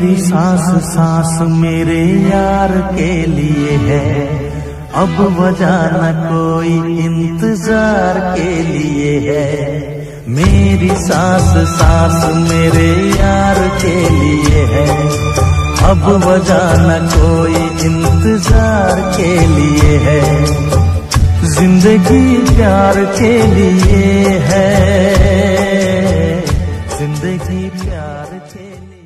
मेरी सांस सांस मेरे यार के लिए है। अब वजह न कोई इंतज़ार के लिए है। मेरी सांस सांस मेरे यार के लिए है। अब वजह न कोई इंतज़ार के लिए है। ज़िंदगी प्यार के लिए है। ज़िंदगी प्यार के लिए